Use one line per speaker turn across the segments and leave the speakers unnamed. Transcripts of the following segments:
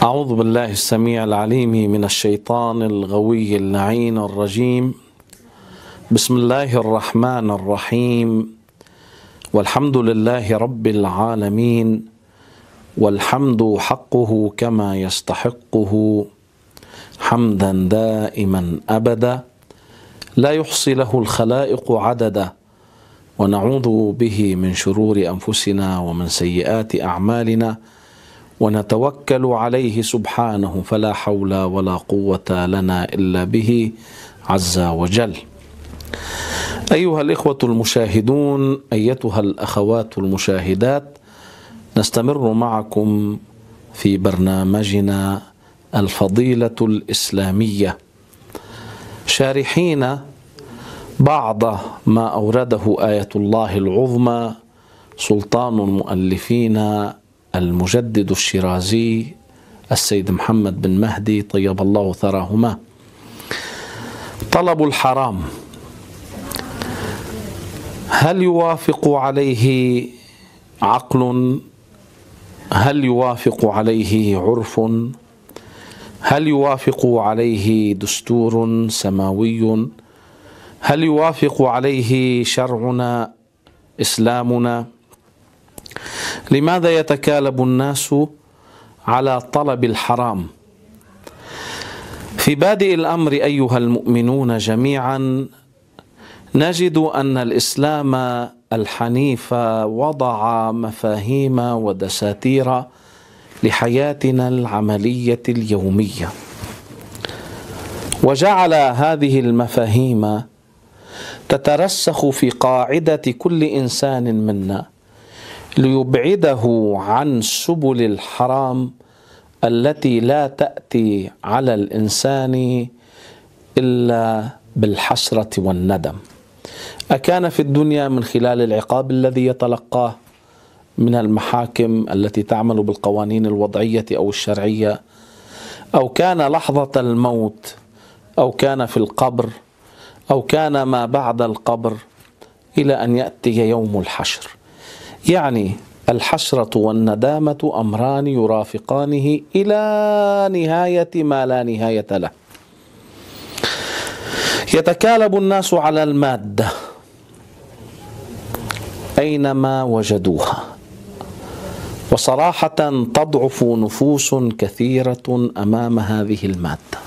أعوذ بالله السميع العليم من الشيطان الغوي اللعين الرجيم. بسم الله الرحمن الرحيم. والحمد لله رب العالمين. والحمد حقه كما يستحقه. حمدا دائما أبدا. لا يحصي له الخلائق عددا. ونعوذ به من شرور أنفسنا ومن سيئات أعمالنا. ونتوكل عليه سبحانه فلا حول ولا قوة لنا إلا به عز وجل. أيها الإخوة المشاهدون أيتها الأخوات المشاهدات نستمر معكم في برنامجنا الفضيلة الإسلامية. شارحين بعض ما أورده آية الله العظمى سلطان المؤلفين المجدد الشيرازي السيد محمد بن مهدي طيب الله ثراهما. طلب الحرام هل يوافق عليه عقل؟ هل يوافق عليه عرف؟ هل يوافق عليه دستور سماوي؟ هل يوافق عليه شرعنا إسلامنا؟ لماذا يتكالب الناس على طلب الحرام؟ في بادئ الأمر أيها المؤمنون جميعا نجد أن الإسلام الحنيف وضع مفاهيم ودساتير لحياتنا العملية اليومية. وجعل هذه المفاهيم تترسخ في قاعدة كل إنسان منا. ليبعده عن سبل الحرام التي لا تأتي على الإنسان إلا بالحسرة والندم. أكان في الدنيا من خلال العقاب الذي يتلقاه من المحاكم التي تعمل بالقوانين الوضعية أو الشرعية. أو كان لحظة الموت أو كان في القبر أو كان ما بعد القبر إلى أن يأتي يوم الحشر. يعني الحسرة والندامة أمران يرافقانه إلى نهاية ما لا نهاية له. يتكالب الناس على المادة أينما وجدوها وصراحة تضعف نفوس كثيرة أمام هذه المادة.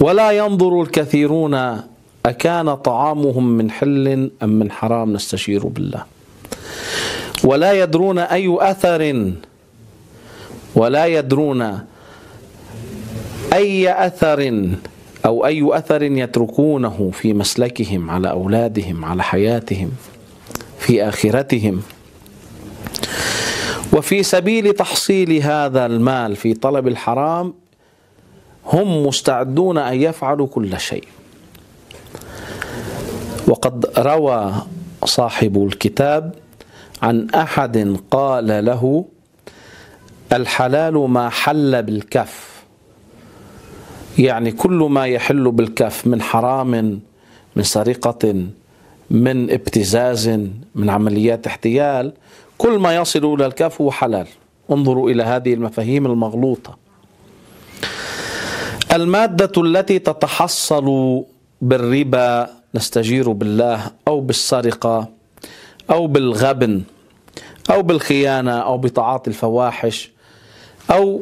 ولا ينظر الكثيرون أكان طعامهم من حل أم من حرام نستشير بالله. ولا يدرون أي أثر ولا يدرون أي أثر أو أي أثر يتركونه في مسلكهم على أولادهم على حياتهم في آخرتهم. وفي سبيل تحصيل هذا المال في طلب الحرام هم مستعدون أن يفعلوا كل شيء. وقد روى صاحب الكتاب عن أحد قال له الحلال ما حل بالكف. يعني كل ما يحل بالكف من حرام من سرقة من ابتزاز من عمليات احتيال كل ما يصل إلى الكف هو حلال. انظروا إلى هذه المفاهيم المغلوطة. المادة التي تتحصل بالربا نستجير بالله أو بالسرقة. أو بالغبن أو بالخيانة أو بتعاطي الفواحش أو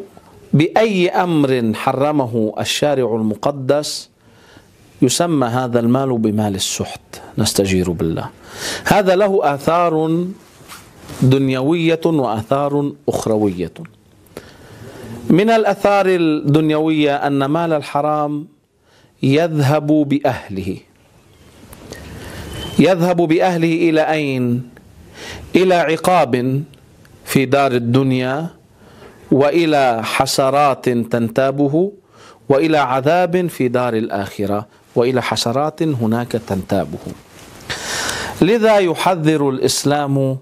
بأي أمر حرمه الشارع المقدس يسمى هذا المال بمال السحت. نستجير بالله. هذا له آثار دنيوية وآثار أخروية. من الآثار الدنيوية أن مال الحرام يذهب بأهله. يذهب بأهله إلى أين؟ إلى عقاب في دار الدنيا وإلى حسرات تنتابه وإلى عذاب في دار الآخرة وإلى حسرات هناك تنتابه لذا يحذر الإسلام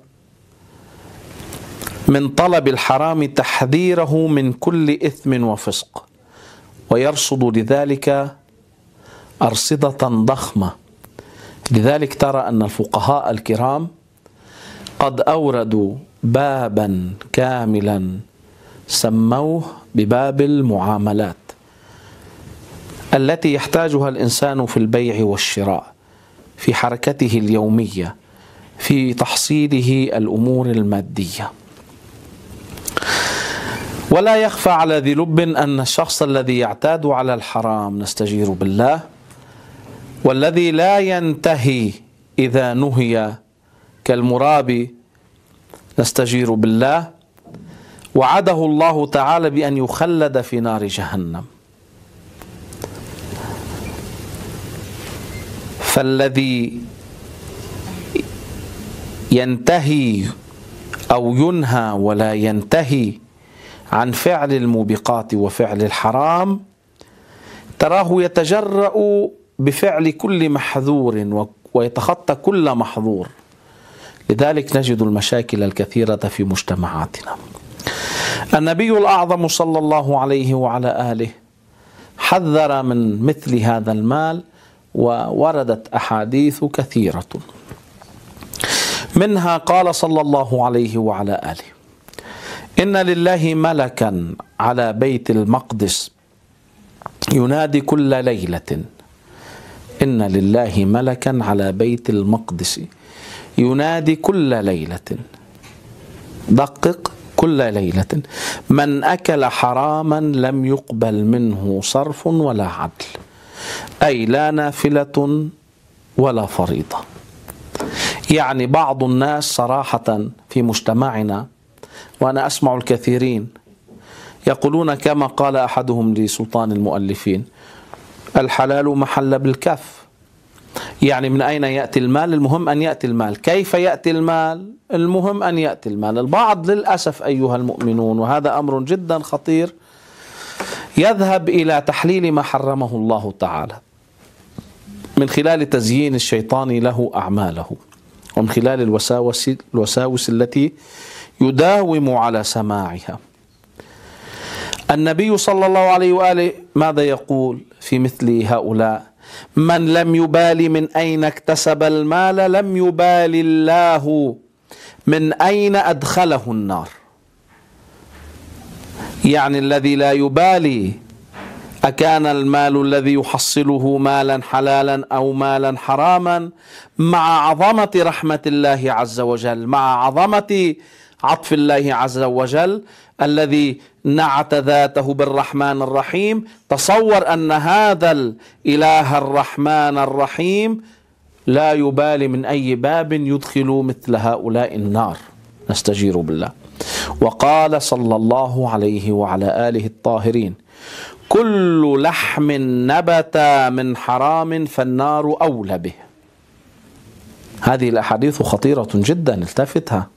من طلب الحرام تحذيره من كل إثم وفسق ويرصد لذلك أرصدة ضخمة لذلك ترى أن الفقهاء الكرام قد أوردوا بابا كاملا سموه بباب المعاملات التي يحتاجها الإنسان في البيع والشراء في حركته اليومية في تحصيله الأمور المادية. ولا يخفى على ذي لب أن الشخص الذي يعتاد على الحرام نستجير بالله. والذي لا ينتهي إذا نهي كالمرابي نستجير بالله. وعده الله تعالى بأن يخلد في نار جهنم. فالذي ينتهي أو ينهى ولا ينتهي عن فعل الموبقات وفعل الحرام تراه يتجرأ بفعل كل محذور ويتخطى كل محظور. لذلك نجد المشاكل الكثيرة في مجتمعاتنا. النبي الأعظم صلى الله عليه وعلى آله حذر من مثل هذا المال ووردت أحاديث كثيرة. منها قال صلى الله عليه وعلى آله إن لله ملكا على بيت المقدس ينادي كل ليلة إن لله ملكا على بيت المقدس. ينادي كل ليلة. دقق كل ليلة. من أكل حراما لم يقبل منه صرف ولا عدل. أي لا نافلة ولا فريضة. يعني بعض الناس صراحة في مجتمعنا وأنا أسمع الكثيرين يقولون كما قال أحدهم لسلطان المؤلفين الحلال محل بالكف. يعني من أين يأتي المال؟ المهم أن يأتي المال. كيف يأتي المال؟ المهم أن يأتي المال. البعض للأسف أيها المؤمنون وهذا أمر جدا خطير يذهب إلى تحليل ما حرمه الله تعالى. من خلال تزيين الشيطان له أعماله ومن خلال الوساوس الوساوس التي يداوم على سماعها. النبي صلى الله عليه وآله ماذا يقول في مثل هؤلاء؟ من لم يبال من أين اكتسب المال لم يبال الله. من أين أدخله النار؟ يعني الذي لا يبالي أكان المال الذي يحصله مالا حلالا أو مالا حراما مع عظمة رحمة الله عز وجل مع عظمة عطف الله عز وجل الذي نعت ذاته بالرحمن الرحيم. تصور أن هذا الإله الرحمن الرحيم لا يبالي من أي باب يدخل مثل هؤلاء النار. نستجير بالله. وقال صلى الله عليه وعلى آله الطاهرين كل لحم نبت من حرام فالنار أولى به. هذه الأحاديث خطيرة جدا التفتها.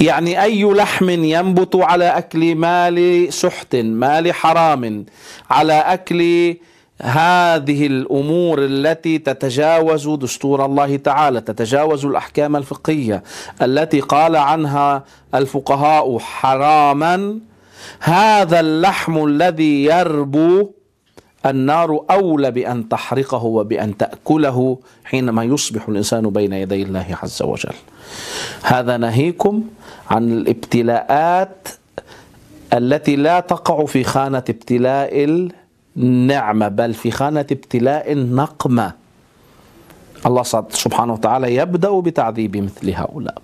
يعني أي لحم ينبت على أكل مال سحت مال حرام على أكل هذه الأمور التي تتجاوز دستور الله تعالى تتجاوز الأحكام الفقهية التي قال عنها الفقهاء حراما هذا اللحم الذي يربو النار أولى بأن تحرقه وبأن تأكله حينما يصبح الإنسان بين يدي الله عز وجل. هذا نهيكم عن الابتلاءات التي لا تقع في خانة ابتلاء النعمة بل في خانة ابتلاء النقمة. الله سبحانه وتعالى يبدأ بتعذيب مثل هؤلاء.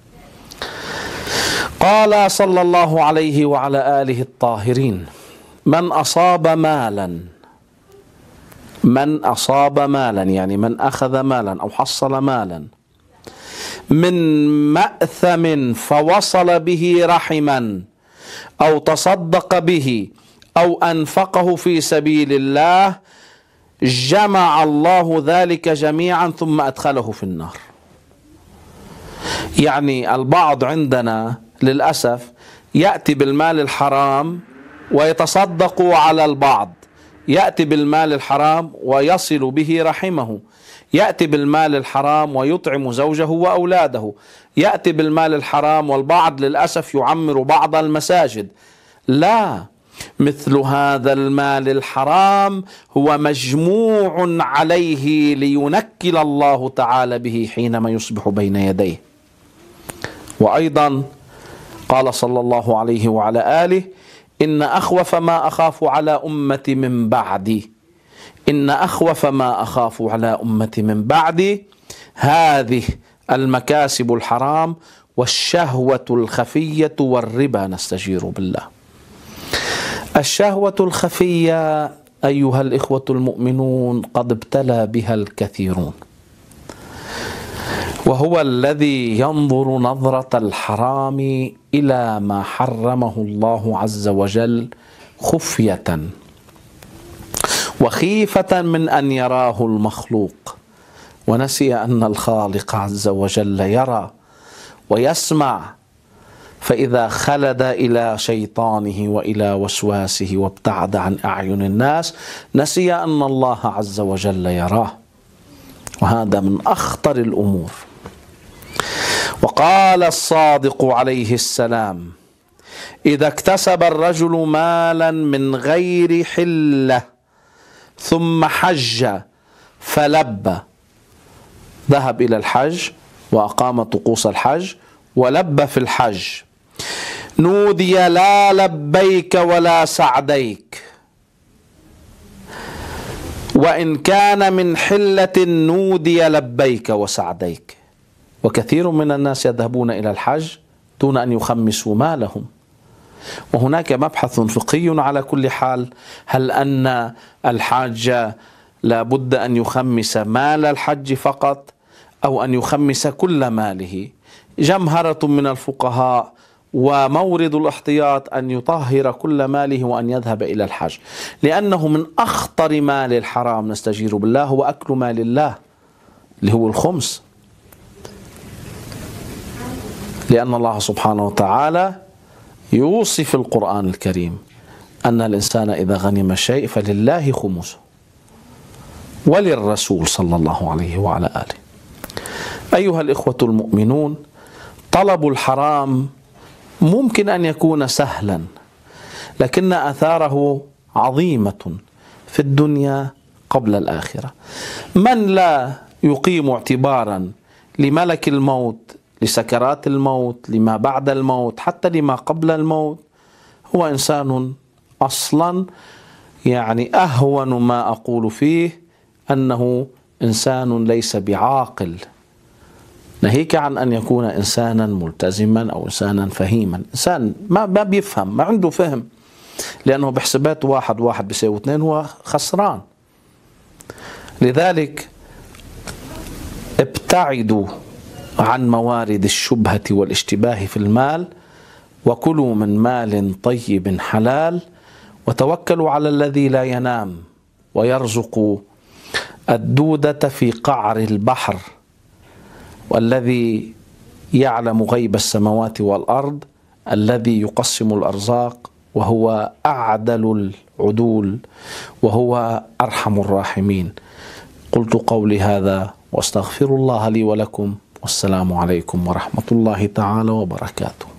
قال صلى الله عليه وعلى آله الطاهرين من أصاب مالا من أصاب مالا يعني من أخذ مالا أو حصل مالا من مأثم فوصل به رحما أو تصدق به أو أنفقه في سبيل الله جمع الله ذلك جميعا ثم أدخله في النار. يعني البعض عندنا للأسف يأتي بالمال الحرام ويتصدق على البعض. يأتي بالمال الحرام ويصل به رحمه. يأتي بالمال الحرام ويطعم زوجه وأولاده. يأتي بالمال الحرام والبعض للأسف يعمر بعض المساجد. لا مثل هذا المال الحرام هو مجموع عليه لينكل الله تعالى به حينما يصبح بين يديه. وأيضا قال صلى الله عليه وعلى آله إن أخوف ما أخاف على أمتي من بعدي. إن أخوف ما أخاف على أمتي من بعدي. هذه المكاسب الحرام والشهوة الخفية والربا نستجير بالله. الشهوة الخفية أيها الإخوة المؤمنون قد ابتلى بها الكثيرون. وهو الذي ينظر نظرة الحرام إلى ما حرمه الله عز وجل خفية. وخيفة من أن يراه المخلوق. ونسي أن الخالق عز وجل يرى ويسمع. فإذا خلد إلى شيطانه وإلى وسواسه وابتعد عن أعين الناس نسي أن الله عز وجل يراه. وهذا من أخطر الأمور. وقال الصادق عليه السلام إذا اكتسب الرجل مالا من غير حلة ثم حج فلبى ذهب إلى الحج وأقام طقوس الحج ولبى في الحج نودي لا لبيك ولا سعديك وإن كان من حلة نودي لبيك وسعديك. وكثير من الناس يذهبون إلى الحج دون أن يخمسوا مالهم. وهناك مبحث فقهي على كل حال هل أن الحاج لابد أن يخمس مال الحج فقط أو أن يخمس كل ماله؟ جمهرة من الفقهاء ومورد الاحتياط أن يطهر كل ماله وأن يذهب إلى الحج. لأنه من أخطر مال الحرام نستجير بالله هو أكل مال الله اللي هو الخمس. لأن الله سبحانه وتعالى يوصي في القرآن الكريم أن الإنسان إذا غنم شيء فلله خمسه وللرسول صلى الله عليه وعلى آله. أيها الإخوة المؤمنون طلب الحرام ممكن أن يكون سهلا لكن آثاره عظيمة في الدنيا قبل الآخرة. من لا يقيم اعتبارا لملك الموت لسكرات الموت لما بعد الموت حتى لما قبل الموت. هو إنسان أصلا يعني أهون ما أقول فيه أنه إنسان ليس بعاقل. ناهيك عن أن يكون انسانا ملتزما أو انسانا فهيما. إنسان ما ما بيفهم ما عنده فهم. لأنه بحسابات واحد واحد بيساوي اثنين هو خسران. لذلك ابتعدوا عن موارد الشبهة والاشتباه في المال وكلوا من مال طيب حلال وتوكلوا على الذي لا ينام ويرزق الدودة في قعر البحر والذي يعلم غيب السماوات والأرض الذي يقسم الأرزاق وهو أعدل العدول وهو أرحم الراحمين. قلت قولي هذا واستغفر الله لي ولكم والسلام عليكم ورحمة الله تعالى وبركاته.